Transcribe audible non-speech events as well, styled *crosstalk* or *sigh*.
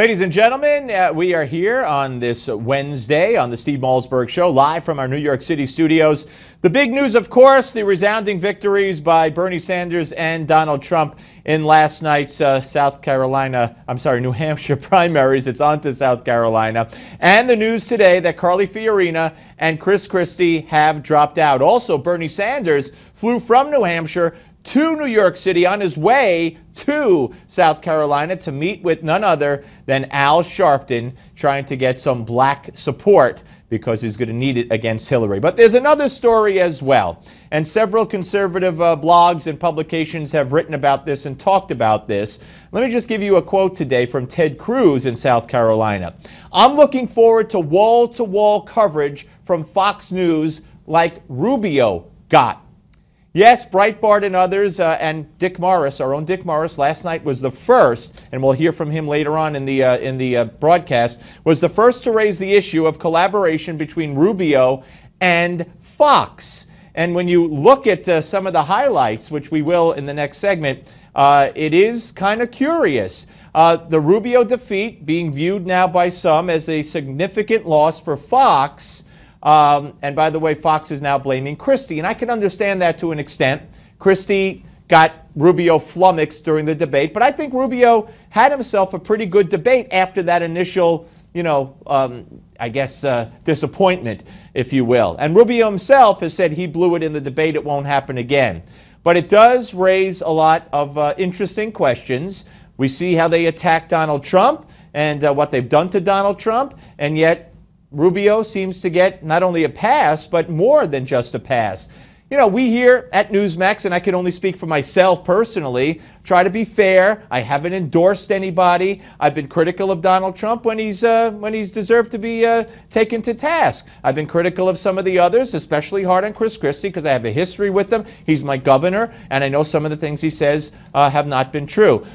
Ladies and gentlemen, uh, we are here on this Wednesday on the Steve Malzberg Show, live from our New York City studios. The big news, of course, the resounding victories by Bernie Sanders and Donald Trump in last night's uh, South Carolina, I'm sorry, New *laughs* Hampshire primaries. It's on to South Carolina. And the news today that Carly Fiorina and Chris Christie have dropped out. Also, Bernie Sanders flew from New Hampshire to New York City on his way to South Carolina to meet with none other than Al Sharpton, trying to get some black support because he's going to need it against Hillary. But there's another story as well. And several conservative uh, blogs and publications have written about this and talked about this. Let me just give you a quote today from Ted Cruz in South Carolina. I'm looking forward to wall to wall coverage from Fox News like Rubio got Yes, Breitbart and others, uh, and Dick Morris, our own Dick Morris, last night was the first, and we'll hear from him later on in the uh, in the uh, broadcast, was the first to raise the issue of collaboration between Rubio and Fox. And when you look at uh, some of the highlights, which we will in the next segment, uh, it is kind of curious. Uh, the Rubio defeat being viewed now by some as a significant loss for Fox. Um, and by the way, Fox is now blaming Christie. And I can understand that to an extent. Christie got Rubio flummoxed during the debate, but I think Rubio had himself a pretty good debate after that initial, you know, um, I guess, uh, disappointment, if you will. And Rubio himself has said he blew it in the debate, it won't happen again. But it does raise a lot of uh, interesting questions. We see how they attack Donald Trump and uh, what they've done to Donald Trump, and yet Rubio seems to get not only a pass, but more than just a pass. You know, we here at Newsmax, and I can only speak for myself personally, try to be fair. I haven't endorsed anybody. I've been critical of Donald Trump when he's uh, when he's deserved to be uh, taken to task. I've been critical of some of the others, especially hard on Chris Christie because I have a history with him. He's my governor, and I know some of the things he says uh, have not been true.